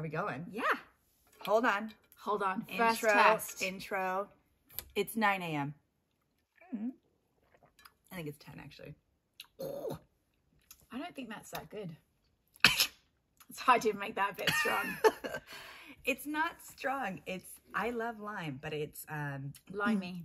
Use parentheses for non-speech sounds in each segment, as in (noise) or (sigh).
Are we going? Yeah. Hold on. Hold on. First intro. test. Intro. It's 9 a.m. Mm. I think it's 10 actually. I don't think that's that good. so I did make that a bit strong. (laughs) it's not strong. It's I love lime, but it's um Limey.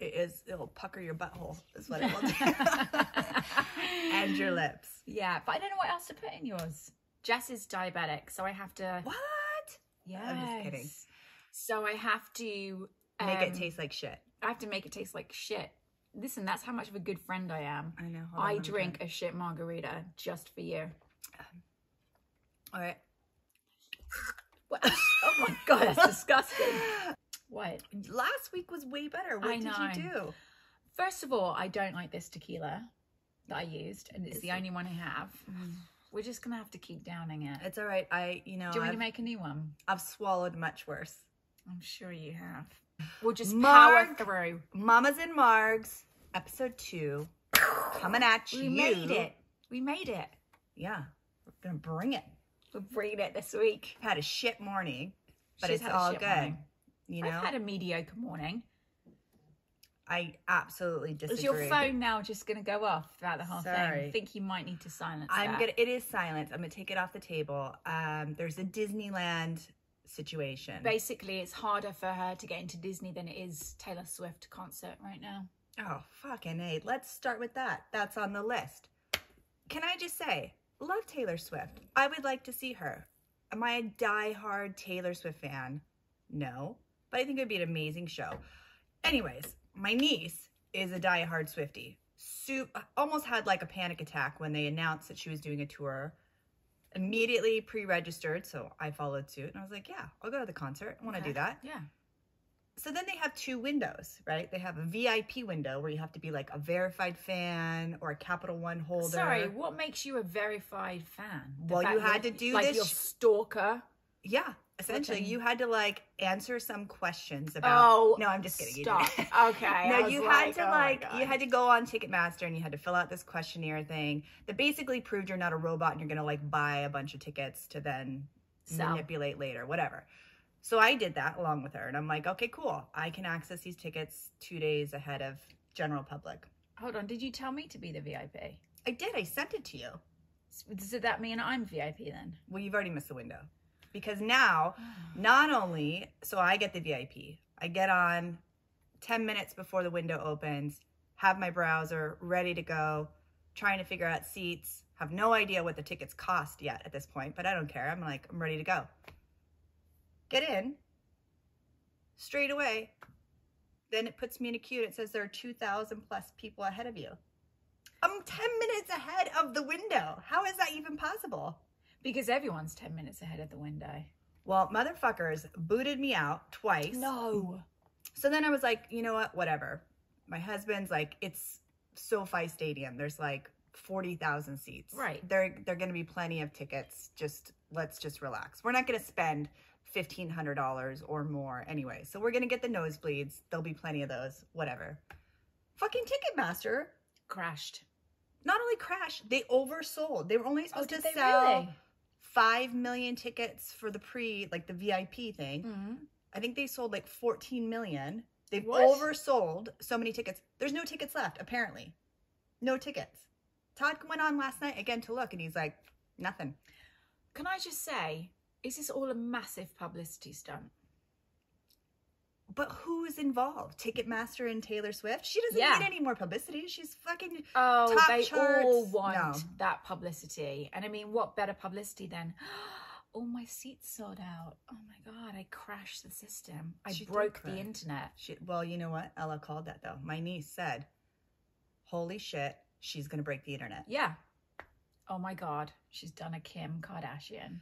it is it'll pucker your butthole is what it will do. (laughs) (laughs) and your lips. Yeah, but I don't know what else to put in yours. Jess is diabetic, so I have to. What? Yeah, I'm just kidding. So I have to Make it um, taste like shit. I have to make it taste like shit. Listen, that's how much of a good friend I am. I know. I drink a shit margarita just for you. All right. What? oh my god, that's (laughs) disgusting. What? Last week was way better. What I did know. you do? First of all, I don't like this tequila that I used, and it's Is the only one I have. We're just gonna have to keep downing it. It's all right. I, you know, Do you want I've, to make a new one? I've swallowed much worse. I'm sure you have. We'll just Mark. power through. Mamas and Margs, episode two, coming at you. We made it. We made it. Yeah, we're gonna bring it. We're bringing it this week. Had a shit morning, but She's it's all good. morning. You know, I've had a mediocre morning. I absolutely disagree. Is your phone now just going to go off throughout the whole thing? I think you might need to silence I'm that. gonna. It is silence. I'm gonna take it off the table. Um, there's a Disneyland situation. Basically, it's harder for her to get into Disney than it is Taylor Swift concert right now. Oh, fucking A. Let's start with that. That's on the list. Can I just say, love Taylor Swift. I would like to see her. Am I a die-hard Taylor Swift fan? No. But I think it would be an amazing show. Anyways, my niece is a die-hard Swiftie. Su- almost had like a panic attack when they announced that she was doing a tour. Immediately pre-registered, so I followed suit. And I was like, yeah, I'll go to the concert. I want to Okay. do that Yeah. so then they have two windows, right? They have a VIP window where you have to be like a verified fan or a Capital One holder. Sorry, what makes you a verified fan? The Well, you had to do like this your stalker. Yeah, essentially, Looking- you had to like answer some questions about. Oh, no, I'm just kidding. you Stop. didn't. (laughs) Okay. No, you like, had to oh like you had to go on Ticketmaster and you had to fill out this questionnaire thing that basically proved you're not a robot and you're gonna like buy a bunch of tickets to then Sell. manipulate later, whatever. So I did that along with her, and I'm like, okay, cool. I can access these tickets two days ahead of general public. Hold on. Did you tell me to be the VIP? I did. I sent it to you. Does that mean I'm VIP then? Well, you've already missed the window. Because now, (sighs) not only, so I get the VIP, I get on 10 minutes before the window opens, have my browser ready to go, trying to figure out seats, have no idea what the tickets cost yet at this point, but I don't care. I'm like, I'm ready to go. Get in, straight away. Then it puts me in a queue and it says there are 2,000 plus people ahead of you. I'm 10 minutes ahead of the window. How is that even possible? Because everyone's 10 minutes ahead of the window. Well, motherfuckers booted me out twice. No. So then I was like, you know what? Whatever. My husband's like, it's SoFi Stadium. There's like 40,000 seats. Right. There, there are going to be plenty of tickets. Just let's just relax. We're not going to spend $1,500 or more anyway. So we're going to get the nosebleeds. There'll be plenty of those. Whatever. Fucking Ticketmaster. Crashed. Not only crashed, they oversold. They were only Oh, supposed did to sell really? 5 million tickets for the pre, like the VIP thing. Mhm. I think they sold like 14 million. They've What? oversold so many tickets. There's no tickets left, apparently. No tickets. Todd went on last night again to look and he's like, nothing. Can I just say, is this all a massive publicity stunt? But who's involved? Ticketmaster and Taylor Swift? She doesn't Yeah. need any more publicity. She's fucking. Oh, Top they all want No. that publicity. And I mean, what better publicity than, (gasps) oh, my seat's sold out. Oh my God, I crashed the system. I She broke the internet. She, well, you know what? Ella called that though. My niece said, holy shit, she's going to break the internet. Yeah. Oh my God, she's done a Kim Kardashian.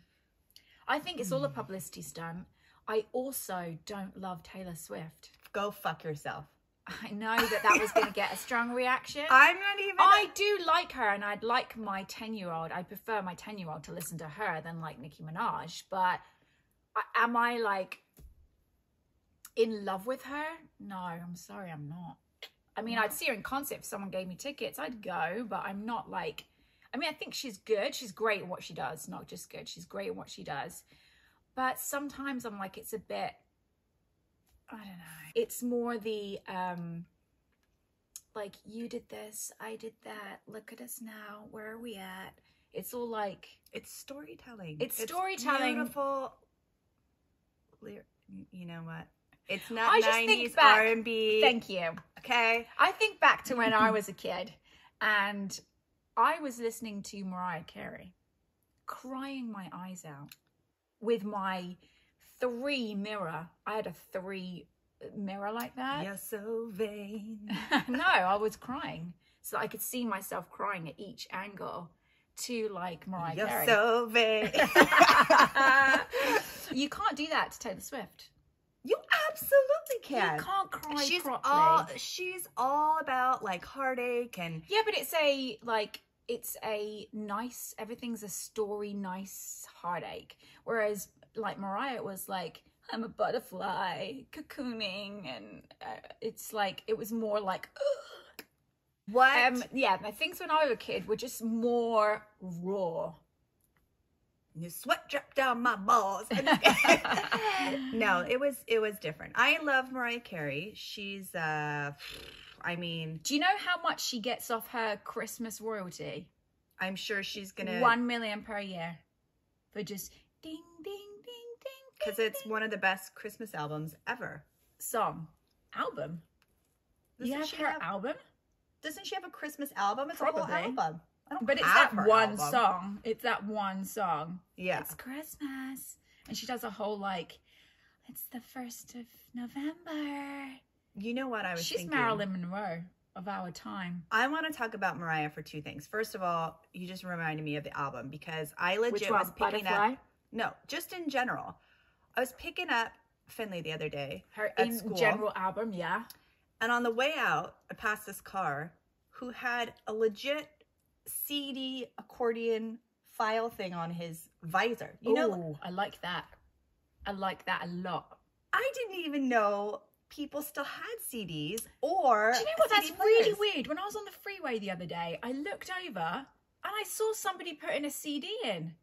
I think it's all a hmm. publicity stunt. I also don't love Taylor Swift. Go fuck yourself. I know that that was going to get a strong reaction. (laughs) I'm not even. I do like her, and I'd like my 10 year old, I prefer my 10 year old to listen to her than like Nicki Minaj. But am I like in love with her? No, I'm sorry, I'm not. I mean, I'd see her in concert if someone gave me tickets, I'd go, but I'm not like, I mean, I think she's good. She's great at what she does. Not just good. She's great at what she does. But sometimes I'm like, it's a bit. I don't know. It's more the um like you did this, I did that. Look at us now. Where are we at? It's all like It's storytelling. It's storytelling. Beautiful. You know what? It's not I just think nineties back- R and B. thank you. Okay. I think back to when I (laughs) was a kid and I was listening to Mariah Carey, crying my eyes out with my three mirror. I had a three mirror like that. You're so vain. (laughs) no, I was crying. So I could see myself crying at each angle to like Mariah You're Carey. so vain. (laughs) (laughs) you can't do that to Taylor Swift. you absolutely can. You can't cry she's properly. all she's all about like heartache and Yeah, but it's a like it's a nice everything's a story nice heartache. Whereas like Mariah it was like I'm a butterfly cocooning and uh, it's like it was more like ugh. what um yeah, my things when I was a kid were just more raw. Your sweat dripped down my balls. (laughs) no, it was it was different. I love Mariah Carey. She's uh I mean, Do you know how much she gets off her Christmas royalty? I'm sure she's gonna One million per year for just ding ding ding ding because it's one of the best Christmas albums ever. song album. you Doesn't have she her have- album? Doesn't she have a Christmas album? It's a whole album. I don't But it's that one album. song. It's that one song. Yeah. It's Christmas. And she does a whole like, it's the first of November. You know what I was She's thinking? Marilyn Monroe of our time. I want to talk about Mariah for two things. First of all, you just reminded me of the album because I legit Which one? was picking Butterfly? up. No, just in general. I was picking up Finley the other day Her in school. general album, yeah. And on the way out, I passed this car who had a legit CD accordion file thing on his visor. You know, I like that. I like that a lot. I didn't even know people still had CDs or Do you know what? That's really weird. When I was on the freeway the other day, I looked over and I saw somebody putting a CD in.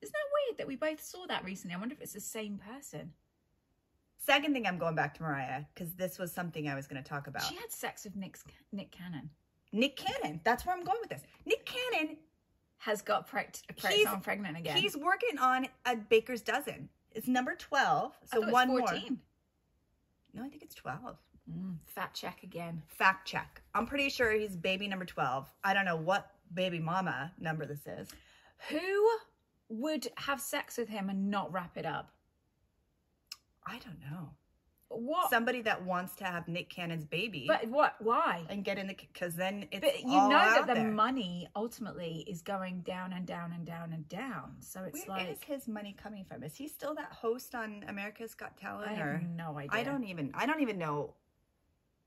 Isn't that weird that we both saw that recently? I wonder if it's the same person. Second thing, I'm going back to Mariah because this was something I was going to talk about. She had sex with Nick, Nick Cannon. Nick Cannon. That's where I'm going with this. Nick Cannon Has got preg- preg- pregnant again. He's working on a baker's dozen. It's number 12. I So thought it was one more. 14. No, I think it's 12. Mm, fat check again. Fact check. I'm pretty sure he's baby number 12. I don't know what baby mama number this is. Who would have sex with him and not wrap it up? I don't know. What? Somebody that wants to have Nick Cannon's baby but what? Why? and get in the because then it's But you know that the there. money ultimately is going down and down and down and down. So it's like Where is his money coming from? Is he still that host on America's Got Talent? I or have no idea. I don't even I don't even know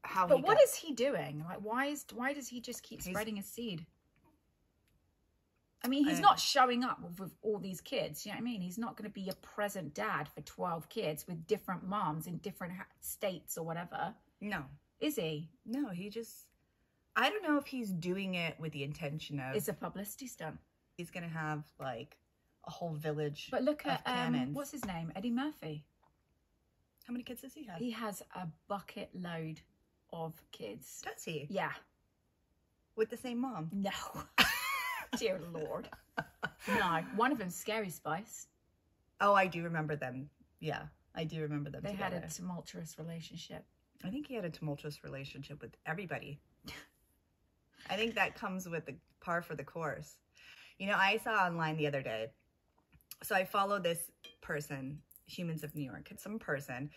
how. But what got- is he doing? Like, why is why does he just keep spreading his seed? I mean, he's I- not showing up with, with all these kids. You know what I mean? He's not going to be a present dad for twelve kids with different moms in different ha- states or whatever, No, is he? no. He just. I don't know if he's doing it with the intention of It's a publicity stunt. he's gonna have like a whole village. But look at um, what's his name, Eddie Murphy. How many kids does he have? He has a bucket load of kids. Does he? Yeah. With the same mom? No. (laughs) Dear Lord. No. One of them's Scary Spice. Oh, I do remember them. Yeah, I do remember them They together. had a tumultuous relationship. I think he had a tumultuous relationship with everybody. I think that comes with the par for the course. You know, I saw online the other day. So I follow this person, Humans of New York. It's some person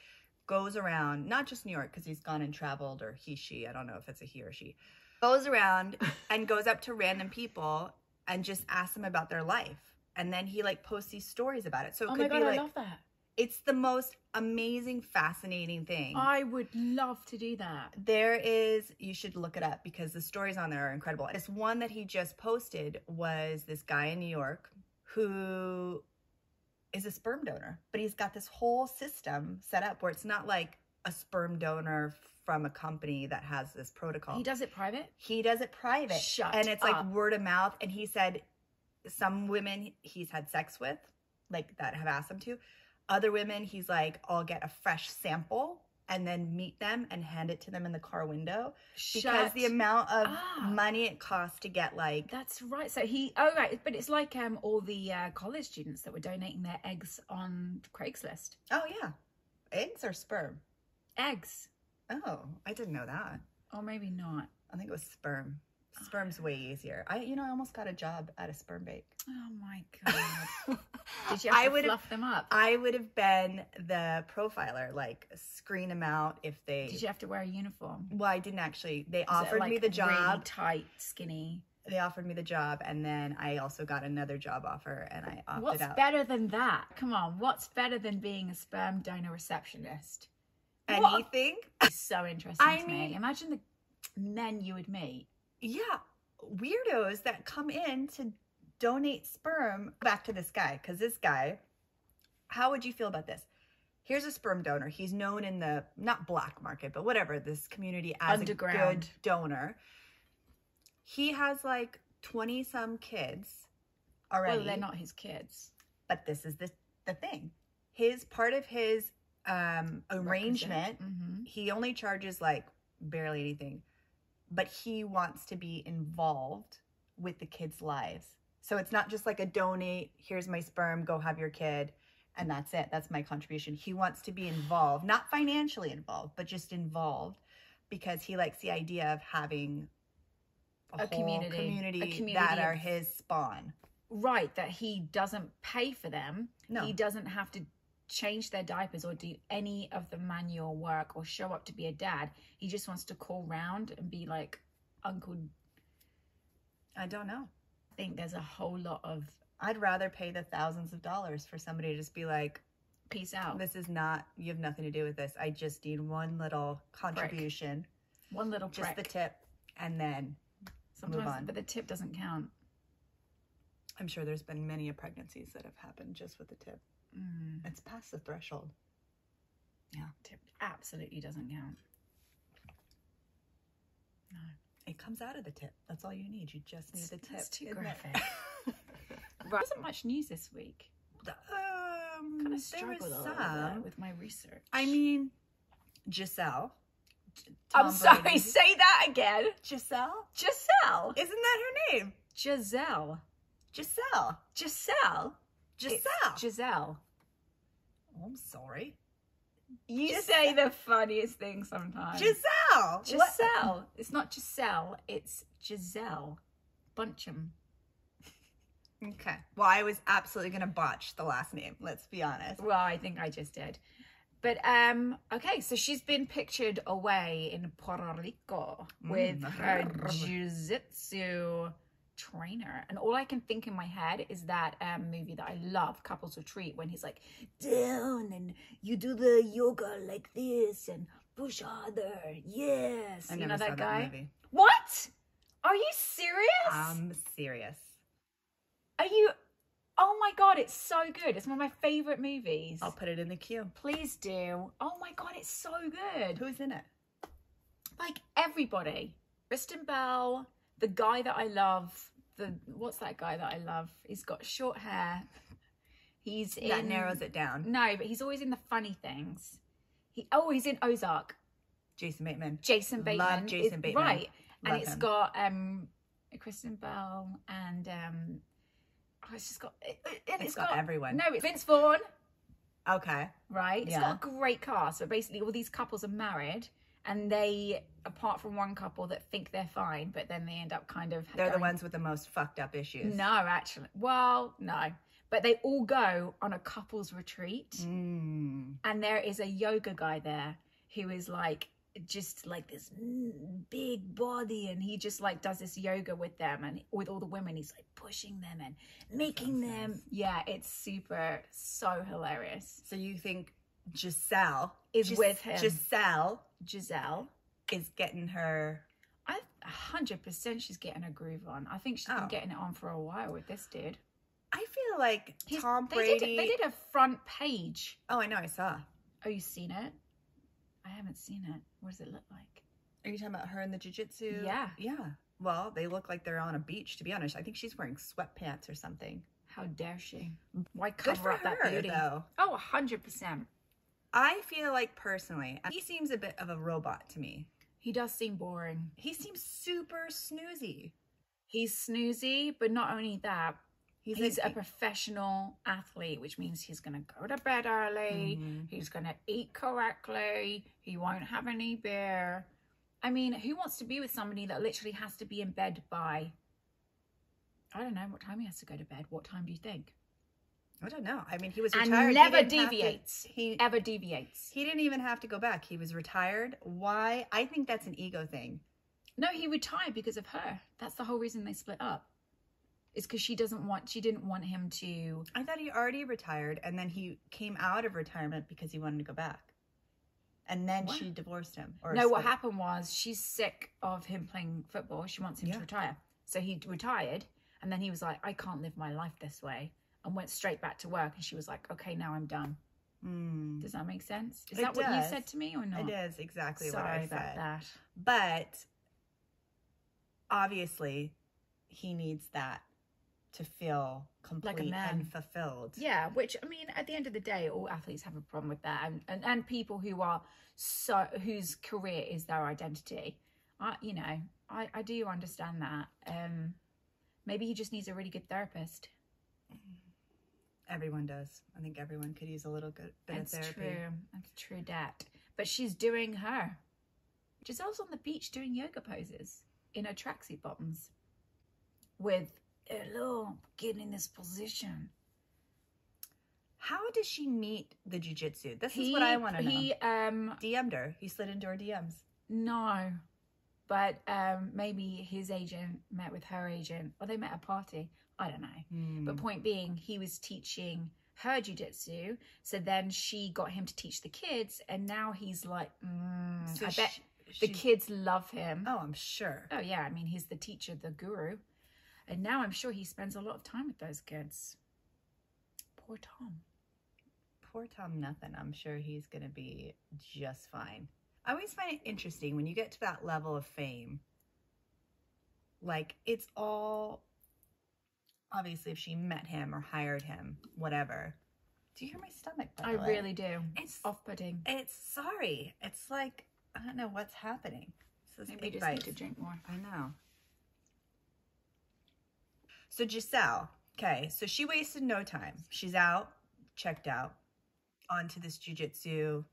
goes around, not just New York, because he's gone and traveled, or he, she, I don't know if it's a he or she, goes around and goes up to random people and just ask them about their life. And then he like posts these stories about it. So it Oh could my be god, like I love that. it's the most amazing, fascinating thing. I would love to do that. There is, you should look it up because the stories on there are incredible. This one that he just posted was this guy in New York who is a sperm donor, but he's got this whole system set up where it's not like a sperm donor from a company that has this protocol. He does it private? He does it private. Shut And it's like word of mouth. And he said some women he's had sex with, like that have asked him to. Other women he's like, I'll get a fresh sample and then meet them and hand it to them in the car window Shut because the amount of up. money it costs to get like That's right. So he, oh right, but it's like um all the uh, college students that were donating their eggs on Craigslist. oh yeah, eggs or sperm. Eggs, Oh, I didn't know that. or maybe not. I think it was sperm. Sperm's way easier. I, you know, I almost got a job at a sperm bank. Oh my (laughs) god! Did you have I to would fluff them up? I would have been the profiler, like screen them out if they. Did you have to wear a uniform? Well, I didn't actually. They it, offered me like, the Really job. tight, skinny. They offered me the job, and then I also got another job offer, and I opted What's out. better than that? Come on, what's better than being a sperm donor receptionist? Anything? So interesting I to mean- me. Imagine the men you would meet. Yeah, weirdos that come in to donate sperm. Back to this guy, because this guy. How would you feel about this? Here's a sperm donor. He's known in the not black market, but whatever this community as a good donor. He has like twenty some kids already. Well, they're not his kids. but this is the the thing. His part of his um arrangement, hmm he only charges like barely anything, but he wants to be involved with the kids' lives. So it's not just like a donate, here's my sperm, go have your kid, and that's it. That's my contribution. He wants to be involved, not financially involved, but just involved because he likes the idea of having a, A whole community- a community, community that are his spawn. Right, that he doesn't pay for them. No. He doesn't have to change their diapers or do any of the manual work or show up to be a dad. He just wants to call round and be like, Uncle. I don't know. I think there's a whole lot of I'd rather pay the thousands of dollars for somebody to just be like, peace out. this is not, you have nothing to do with this. I just need one little contribution, One little just the tip, and then Sometimes, on. but the tip doesn't count. I'm sure there's been many a pregnancies that have happened just with the tip. Mm, It's past the threshold. Yeah. Tip absolutely doesn't count. No. It comes out of the tip. That's all you need. You just need the tip. That's too isn't it? graphic. (laughs) Right. Wasn't much news this week. um, Kind of struggled was a little some. bit with my research. I mean, Giselle. I'm sorry. Brady. Say that again. Giselle? Giselle. Isn't that her name? Giselle. Giselle. Giselle. Giselle. Giselle. oh, I'm sorry. You Gis- say the funniest thing sometimes. Giselle. What- Giselle. It's not Giselle. It's Giselle. Buncham. Okay. Well, I was absolutely going to botch the last name. Let's be honest. Well, I think I just did. But um, okay, so she's been pictured away in Puerto Rico with Mm. her jiu-jitsu trainer. And all I can think in my head is that um, movie that I love, Couples Retreat, when he's like, down and you do the yoga like this and push harder. Yes. I you know that guy? movie. What? Are you serious? I'm serious. Are you? Oh my god, it's so good. It's one of my favorite movies. I'll put it in the queue. Please do. Oh my god, it's so good. Who's in it? Like everybody. Kristen Bell, the guy that I love. The what's that guy that I love? He's got short hair. He's in That narrows it down. No, but he's always in the funny things. He oh, he's in Ozark. Jason Bateman. Jason Bateman. Love Jason Bateman. Right. and Love it's him. got um Kristen Bell and um oh, it's just got it, it- and It's got everyone. No, it's Vince Vaughn. Okay. right? It's Yeah. got a great cast. But basically, all these couples are married, and they, apart from one couple that think they're fine, but then they end up kind of They're the ones with the most fucked up issues. No, actually, well, no, but they all go on a couples retreat, Mm. and there is a yoga guy there who is like just like this big body and he just like does this yoga with them and with all the women he's like pushing them and making them nice. yeah it's super so hilarious So you think Giselle Is Gis- with him. Giselle giselle is getting her. I hundred percent she's getting a groove on. I think she's Oh. been getting it on for a while with this dude. I feel like Tom they Brady. Did, they did a front page. Oh, I know. I saw. Oh, you seen it? I haven't seen it. What does it look like? Are you talking about her in the jujitsu? Yeah. Yeah. Well, they look like they're on a beach. To be honest, I think she's wearing sweatpants or something. How dare she? Why cover for up that her, beauty? though. Oh, 100%. I feel like personally, he seems a bit of a robot to me. He does seem boring. He seems super snoozy. He's snoozy, but not only that, He's, he's, a, a professional athlete, which means he's going to go to bed early. Mhm. He's going to eat correctly. He won't have any beer. I mean, who wants to be with somebody that literally has to be in bed by, I don't know, what time he has to go to bed? What time do you think? I don't know. I mean, he was And retired. He never didn't have to- deviates. he Ever deviates. he didn't even have to go back. He was retired. Why? I think that's an ego thing. No, he retired because of her. That's the whole reason they split up. It's because she doesn't want, she didn't want him to. I thought he already retired, and then he came out of retirement because he wanted to go back, and then What? she divorced him. Or no, what happened was she's sick of him playing football. She wants him Yeah. to retire. So he retired, and then he was like, I can't live my life this way, and went straight back to work. And she was like, Okay, now I'm done. Mm. Does that make sense? Is It that what you said to me or not? It is exactly Sorry what I about said. that. But obviously, he needs that to feel complete man. and fulfilled. Yeah, which I mean, at the end of the day, all athletes have a problem with that, and and, and people who are so whose career is their identity. I, you know, I I do understand that. Um, maybe he just needs a really good therapist. Everyone does. I think everyone could use a little good bit That's of therapy. true. That's true, that. But she's doing her. Giselle's on the beach doing yoga poses in her tracksuit bottoms, with hello, get in this position. How did she meet the jujitsu? This is what I want to know. He um DM'd her. He slid into her DMs. No, but um, maybe his agent met with her agent, or they met at a party. I don't know. Hmm. But point being, he was teaching her jujitsu, so then she got him to teach the kids, and now he's like, mm, So I bet she- the kids love him. Oh, I'm sure. Oh yeah, I mean he's the teacher, the guru, and now I'm sure he spends a lot of time with those kids. Poor Tom. Poor Tom nothing. I'm sure he's going to be just fine. I always find it interesting when you get to that level of fame. Like, it's all obviously if she met him or hired him, whatever. Do you hear my stomach? I way? really do. It's Off-putting. it's sorry. It's like I don't know what's happening. This is Maybe just need to drink more. I know. So Giselle, okay, so she wasted no time. She's out, checked out, onto this jujitsu,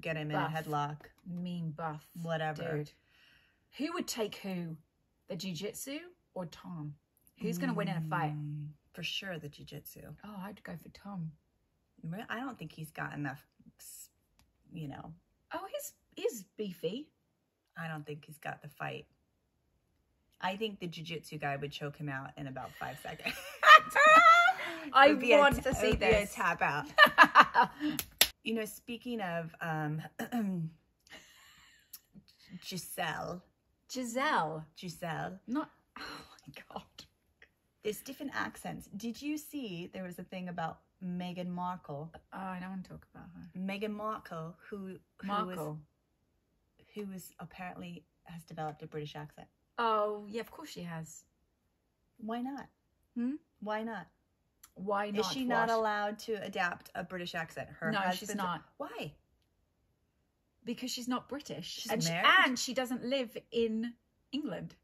get him in a headlock, Mean buff. whatever. Dude. Who would take who? The jujitsu or Tom? Who's going to win in a fight? For sure, the jiu-jitsu. Oh, I'd go for Tom. I don't think he's got enough, you know, Oh, he's he's beefy. I don't think he's got the fight. I think the jiu-jitsu guy would choke him out in about five seconds. (laughs) I be a want to see would be a this. tap out. (laughs) You know, speaking of um, (clears throat) Giselle, Giselle, Giselle, not. Oh my god. There's different accents. Did you see there was a thing about Meghan Markle? Oh, I don't want to talk about her. Meghan Markle, who who was Markle. who was apparently has developed a British accent. Oh, yeah, of course she has. Why not? Hmm? Why not? Why not? Is she not allowed to adapt a British accent? Her No, she's not. Why? Because she's not British. She's and, she, and she doesn't live in England.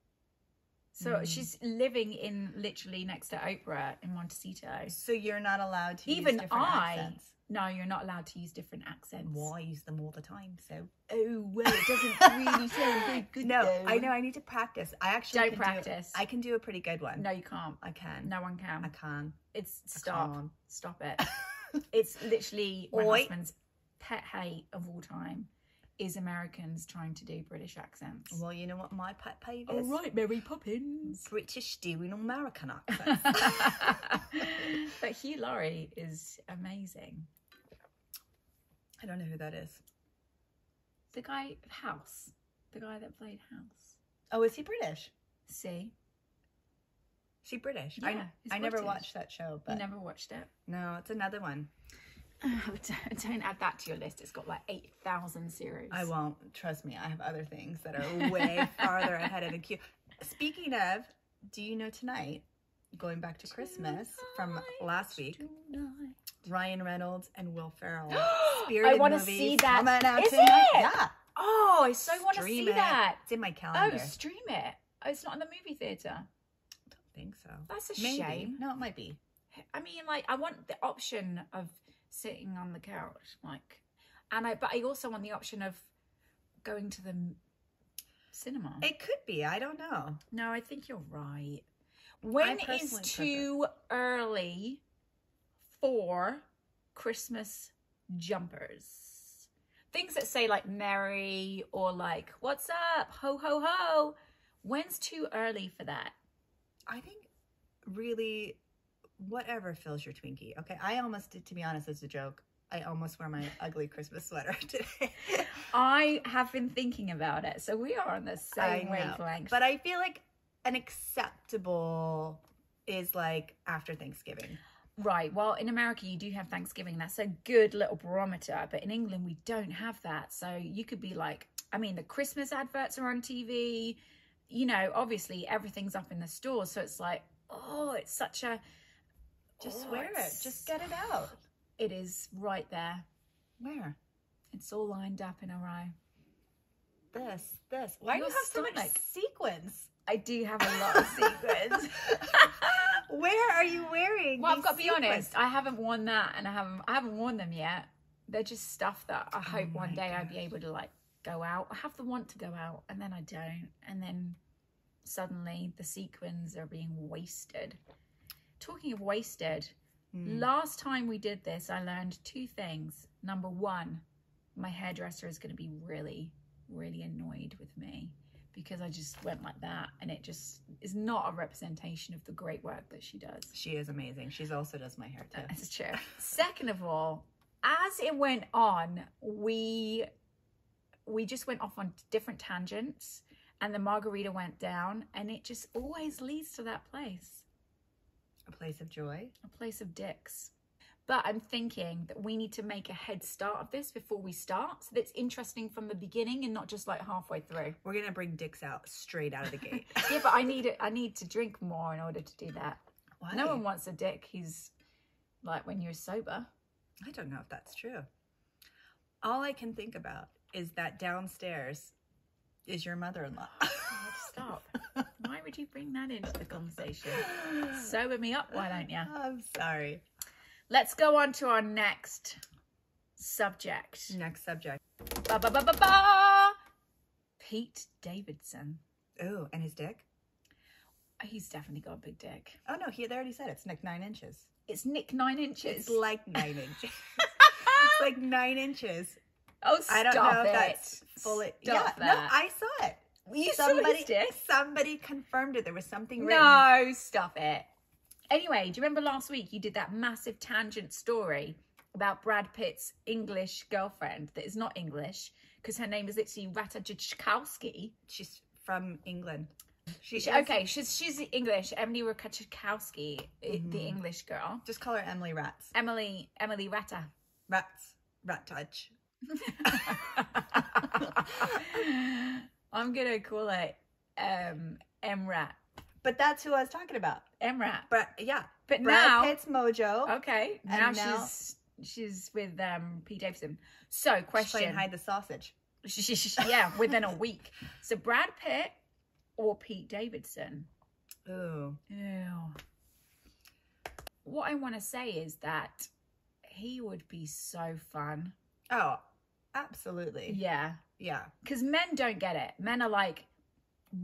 So Mm. she's living in literally next to Oprah in Montecito. So you're not allowed to Even use different I- accents. No, you're not allowed to use different accents. Well, I use them all the time. So Oh, well, it doesn't (laughs) really sound very good. no, though. I know I need to practice. I actually Don't can do- practice. I can do a pretty good one. No, you can't. I can. No one can. I can. It's stop. Stop it. (laughs) it's literally my Oi. husband's pet hate of all time is Americans trying to do British accents. Well, you know what my pet peeve All is? right, Mary Poppins. British doing American accents. (laughs) (laughs) but Hugh Laurie is amazing. I don't know who that is. The guy House, the guy that played House. Oh, is he British? See, Is he British? Yeah, I, I never watched that show, you but never watched it. no, it's another one. (laughs) don't, don't add that to your list. It's got like eight thousand series. I won't. Trust me, I have other things that are way (laughs) farther ahead of the queue. Speaking of, do you know tonight? Going back to Christmas from last week, Tonight. Ryan Reynolds and Will Ferrell. (gasps) I wanna see that. out Is tonight. it? Yeah, Oh, I so want to see it. that. it's in my oh, calendar. Oh, stream it. Oh, it's not in the movie theater. I don't think so. That's a Maybe. shame. No, it might be. I mean, like, I want the option of sitting on the couch, like, and I, but I also want the option of going to the cinema. It could be. I don't know. no, I think you're right. When is personally too early for Christmas jumpers? Things that say like merry or like what's up, ho ho ho. When's too early for that? I think really whatever fills your Twinkie. Okay, I almost did. To be honest, as a joke, I almost wear my (laughs) ugly Christmas sweater (laughs) today. I have been thinking about it, so we are on the same wavelength. But I feel like an acceptable is like after Thanksgiving. Right. Well, in America, you do have Thanksgiving. That's a good little barometer. But in England, we don't have that. So you could be like, I mean, the Christmas adverts are on TV. You know, obviously everything's up in the stores. So it's like, oh, it's such a. Just oh, wear it. Just get it out. It is right there. Where? It's all lined up in a row. This, this. Why do you have so much sequins? I do have a lot of (laughs) sequins. (laughs) Where are you wearing? Well, I've got to be sequins? honest. I haven't worn that, and I haven't. I haven't worn them yet. They're just stuff that I oh hope one Oh my day I'd be able to like go out. I have the want to go out, and then I don't, and then suddenly the sequins are being wasted. Talking of wasted, Mm. last time we did this, I learned two things. Number one, my hairdresser is going to be really, really annoyed with me because I just went like that, and it just is not a representation of the great work that she does. She is amazing. She's also does my hair too. That's true. Second of all, as it went on, we we just went off on different tangents, and the margarita went down, and it just always leads to that place, A place of joy. a place of dicks. But I'm thinking that we need to make a head start of this before we start, so that it's interesting from the beginning and not just like halfway through. We're gonna bring dicks out straight out of the gate. (laughs) yeah, but I need it. I need to drink more in order to do that. Why? No one wants a dick He's like when you're sober. I don't know if that's true. All I can think about is that downstairs is your mother-in-law. Oh, stop. (laughs) Would you bring that into the conversation? (gasps) Sober me up, why don't you? I'm sorry. Let's go on to our next subject. Next subject. Ba, ba, ba, ba, ba. Pete Davidson. Oh, and his dick? He's definitely got a big dick. Oh no, he they already said it's Nick nine inches. It's Nick nine inches. It's like nine (laughs) inches. (laughs) it's like nine inches. oh, stop I don't know it. if that's fully. Stop yeah, no. I saw it. You Somebody, somebody confirmed it. There was something written. No, stop it. Anyway, do you remember last week you did that massive tangent story about Brad Pitt's English girlfriend that is not English because her name is literally Rata. She's from England. She, She, okay, she's she's English. Emily Ratajkowski, i the Mhm. English girl. Just call her Emily Rats. Emily Emily Rata. Rats. Rat touch. (laughs) (laughs) I'm gonna call it um Emrat. But that's who I was talking about. Emrat. But yeah, But Brad now Pitt's Mojo. Okay, And now, now- she's she's with um Pete Davidson. So question. playing hide the sausage. (laughs) yeah, within a week. So Brad Pitt or Pete Davidson? Ooh. Ew. What I want to say is that he would be so fun. Oh, absolutely. Yeah. Yeah. Because men don't get it. Men are like,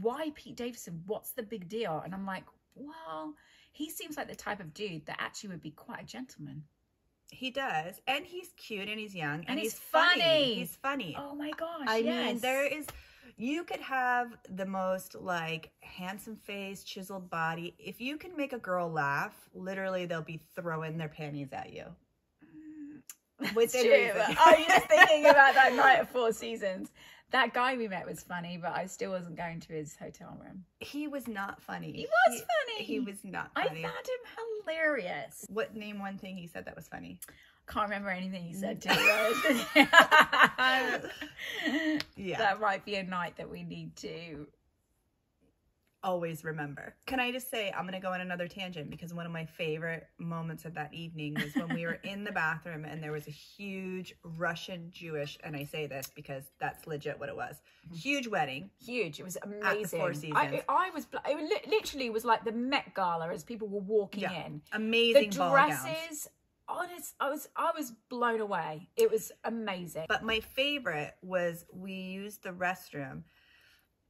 why Pete Davidson? What's the big deal? And I'm like, well, he seems like the type of dude that actually would be quite a gentleman. He does. And he's cute and he's young. And, And he's, he's funny. funny. He's funny. Oh my gosh. I mean, there is. You could have the most like handsome face, chiseled body. If you can make a girl laugh, literally they'll be throwing their panties at you. True. reason. I was just thinking about that (laughs) night of Four Seasons. That guy we met was funny, but I still wasn't going to his hotel room. He was not funny. He was funny. He was not funny. I found him hilarious. What name one thing he said that was funny? Can't remember anything he said (laughs) to Yeah. (laughs) That might be a night that we need to. Always remember. Can I just say, I'm going to go on another tangent because one of my favorite moments of that evening was when we were in the bathroom and there was a huge Russian Jewish, and I say this because that's legit what it was, mm-hmm. huge wedding. Huge. It was amazing. Four I, Seasons. I was. It literally was like the Met Gala as people were walking Yeah. in. Amazing the dresses. Honest, I was I was blown away. It was amazing. But my favorite was we used the restroom.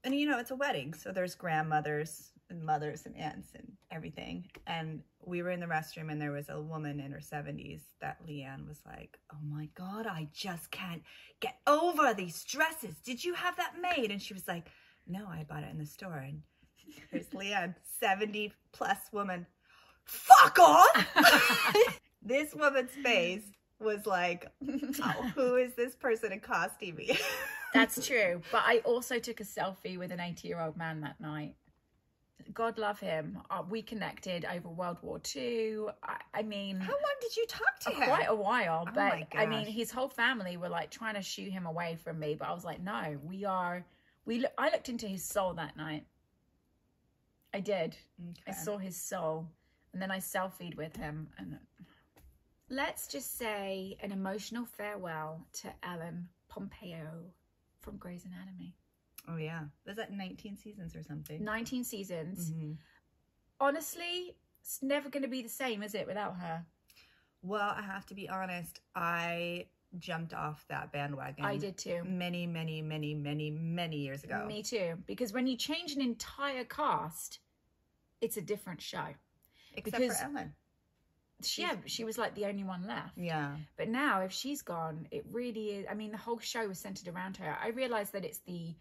And you know, it's a wedding, so there's grandmothers and mothers and aunts and everything. And we were in the restroom and there was a woman in her 70s that Leanne was like, "Oh my god, I just can't get over these dresses. Did you have that made?" And she was like, "No, I bought it in the store." And here's Leanne, 70 plus woman. Fuck off. (laughs) this woman's face was like, oh, who is this person accosting me? (laughs) That's true. But I also took a selfie with an 80 year old man that night. God love him. Uh, we connected over World War II. I, I mean, How long did you talk to him? quite a while. Oh But my I mean, his whole family were like trying to shoo him away from me. But I was like, no, we are. We. Look, I looked into his soul that night. I did. I saw his soul, and then I selfied with him. And let's just say an emotional farewell to Ellen Pompeo from Grey's Anatomy. Oh yeah, was that 19 seasons or something? 19 seasons. Mhm. Honestly, it's never going to be the same, is it, without her? Well, I have to be honest. I jumped off that bandwagon. I did too. many, many, many, many, many years ago. Me too. Because when you change an entire cast, it's a different show. Except because- for Ellen. She, yeah, she was like the only one left. Yeah. But now, if she's gone, it really is. I mean, the whole show was centered around her. I realize that it's the,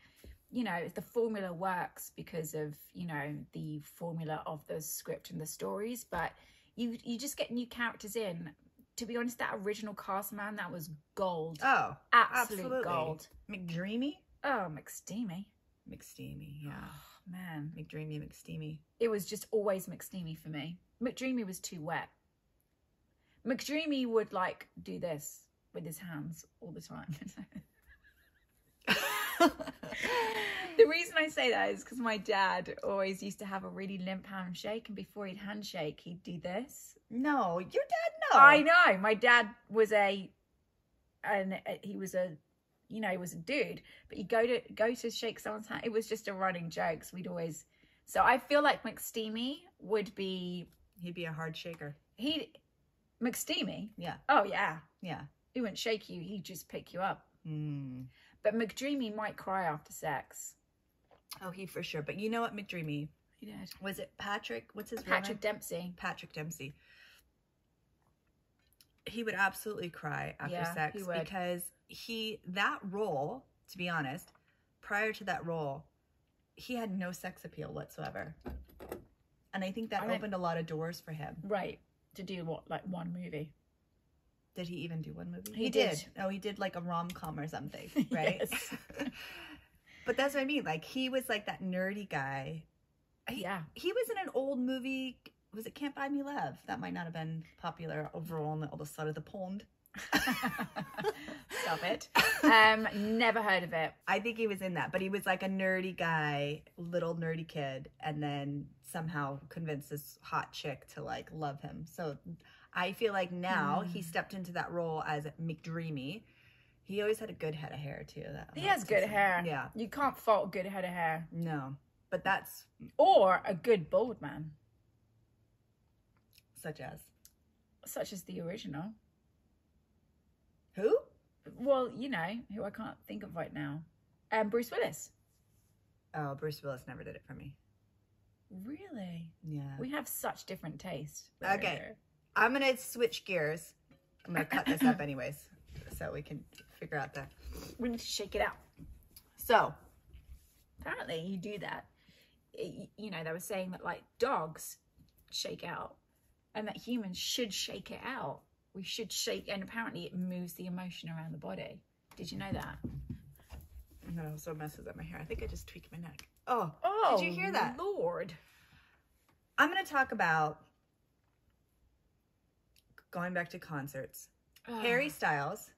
you know, the formula works because of you know the formula of the script and the stories. But you you just get new characters in. To be honest, that original cast man, that was gold. Oh, Absolute absolutely. gold. McDreamy? Oh, McSteamy. McSteamy, yeah. Oh, man, McDreamy, McSteamy. it was just always McSteamy for me. McDreamy was too wet. McDreamy would like do this with his hands all the time. (laughs) the reason I say that is because my dad always used to have a really limp handshake, and before he'd handshake, he'd do this. no, your dad, no. I know. My dad was a, and he was a, you know, he was a dude. But he'd go to go to shake someone's hand. It was just a running joke. So we'd always. So I feel like McSteamy would be He'd be a hard shaker. he, McSteamy. Yeah, Oh yeah, yeah. he wouldn't shake you. He'd just pick you up. Mm. But McDreamy might cry after sex. Oh, he for sure. But you know what, McDreamy? He did. Was it Patrick? What's his Patrick? Dempsey. Patrick Dempsey. He would absolutely cry after Yeah, sex he because he that role, to be honest, prior to that role, he had no sex appeal whatsoever. And I think that I opened a lot of doors for him. Right. To do what, like one movie? Did he even do one movie? He did. Oh, he did like a rom com or something, (laughs) right? Yes. (laughs) but that's what I mean. Like he was like that nerdy guy. He, Yeah. He was in an old movie. Was it Can't Buy Me Love? That might not have been popular overall on the other side of the pond. Stop it. Um, never heard of it. I think he was in that, but he was like a nerdy guy, little nerdy kid, and then somehow convinced this hot chick to like love him. So I feel like now he stepped into that role as McDreamy. He always had a good head of hair too. That He has good hair. Yeah. You can't fault a good head of hair. No, but that's Or a good bald man, such as such as the original. Who? Well, you know, who I can't think of right now. Um, Bruce Willis. Oh, Bruce Willis never did it for me. Really? Yeah. We have such different taste. Okay. I'm gonna switch gears. I'm gonna cut this up (laughs) anyways, so we can figure out the. We need to shake it out. So Apparently, you do that. It- you know, they were saying that like dogs shake out, and that humans should shake it out. We should shake, and apparently, it moves the emotion around the body. Did you know that? no, so also messes up my hair. I think I just tweaked my neck. Oh, Oh, did you hear oh, that? Lord. I'm gonna talk about going back to concerts. Harry Styles.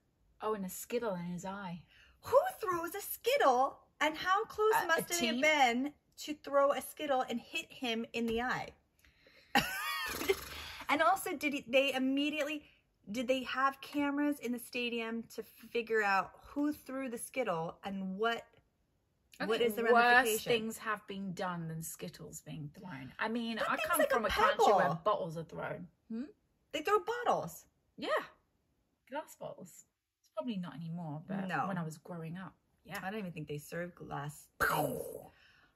Oh, and a skittle in his eye. Who throws a skittle? And how close a must it have been to throw a skittle and hit him in the eye. (laughs) and also, did he, they immediately did they have cameras in the stadium to figure out who threw the skittle and what I what is the ramification? things have been done than skittles being thrown. I mean, That I come like from a, country where bottles are thrown. Hmm? They throw bottles. Yeah, glass bottles. It's probably not anymore, but No. when I was growing up, yeah. I don't even think they serve glass. (laughs)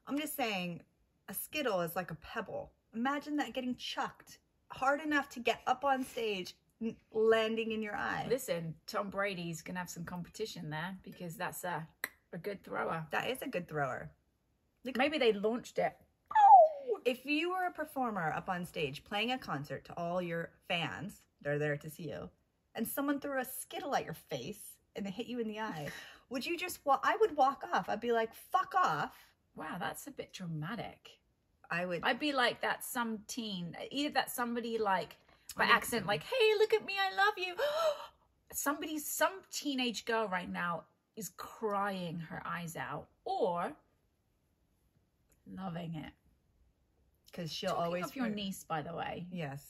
I'm just saying, a skittle is like a pebble. Imagine that getting chucked hard enough to get up on stage, landing in your eye. Listen, Tom Brady's gonna have some competition there because that's a a good thrower. that is a good thrower. Maybe they launched it. If you were a performer up on stage playing a concert to all your fans, they're there to see you, and someone threw a skittle at your face and they hit you in the eye, (sighs) would you just walk? I would walk off. I'd be like, fuck off. Wow, that's a bit dramatic. I would. I'd be like that some teen, either that somebody like by accident, like, hey, look at me, I love you. (gasps) somebody, some teenage girl right now is crying her eyes out or loving it. Because she'll Talking always. of your niece, by the way, Yes.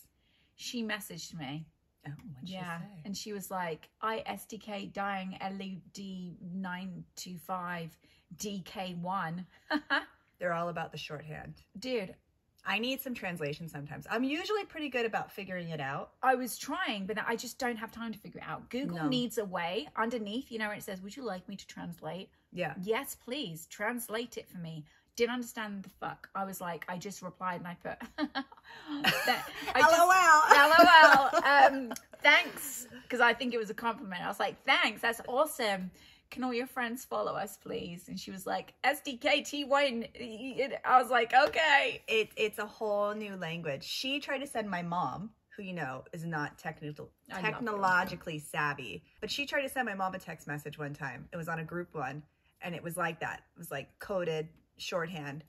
she messaged me. Oh, what'd she yeah. say? And she was like, I SDK dying LED 925 DK1. (laughs) They're all about the shorthand. Dude, I need some translation sometimes. I'm usually pretty good about figuring it out. I was trying, but I just don't have time to figure it out. Google No. needs a way underneath, you know, where it says, Would you like me to translate? Yeah. Yes, please. Translate it for me. Didn't understand the fuck. I was like, I just replied and I put, (laughs) that- I just- (laughs) LOL. Um, thanks. Because I think it was a compliment. I was like, thanks. That's awesome. Can all your friends follow us, please? And she was like, SDKT1. I was like, okay. It, it's a whole new language. She tried to send my mom, who you know is not technical, technologically savvy, but she tried to send my mom a text message one time. It was on a group one, and it was like that. It was like coded shorthand.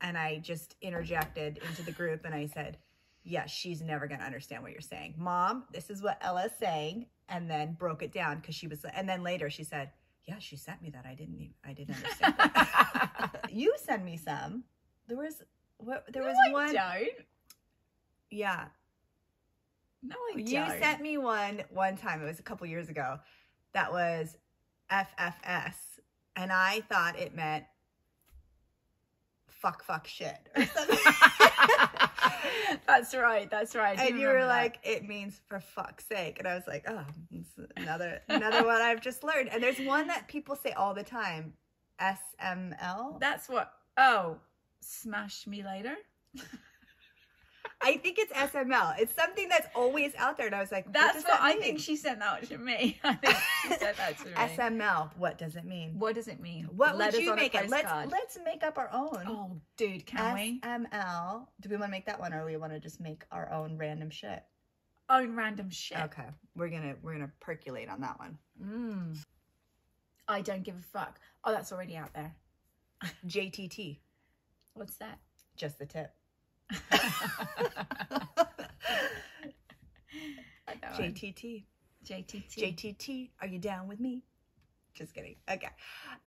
And I just interjected into the group and I said, Yes, she's never going to understand what you're saying. Mom, this is what Ella's saying. And then broke it down because she was, and then later she said, Yeah, she sent me that. I didn't, even, I didn't understand that. (laughs) you send me some. There was, what, there was no, one. Don't. Yeah. No, I You don't. sent me one one time. It was a couple years ago. That was FFS. And I thought it meant fuck, fuck, shit. Or (laughs) something. (laughs) that's right. That's right. And you were remember that. like, it means for fuck's sake. And I was like, oh, another another one I've just learned. And there's one that people say all the time. SML. That's what. Oh, smash me later. (laughs) I think it's SML. It's something that's always out there. And I was like, That's does what that I mean? think she sent that to me. (laughs) I think she said that to me. SML. What does it mean? What does it mean? What would you on make it? Let's let's make up our own. Oh, dude, can we SML. Do we want to make that one, or we want to just make our own random shit? own random shit? Okay, we're gonna we're gonna percolate on that one. Mm. I don't give a fuck. Oh, that's already out there. JTT, What's that? just the tip. Like that one. JTT, JTT. JTT. Are you down with me? Just kidding. Okay.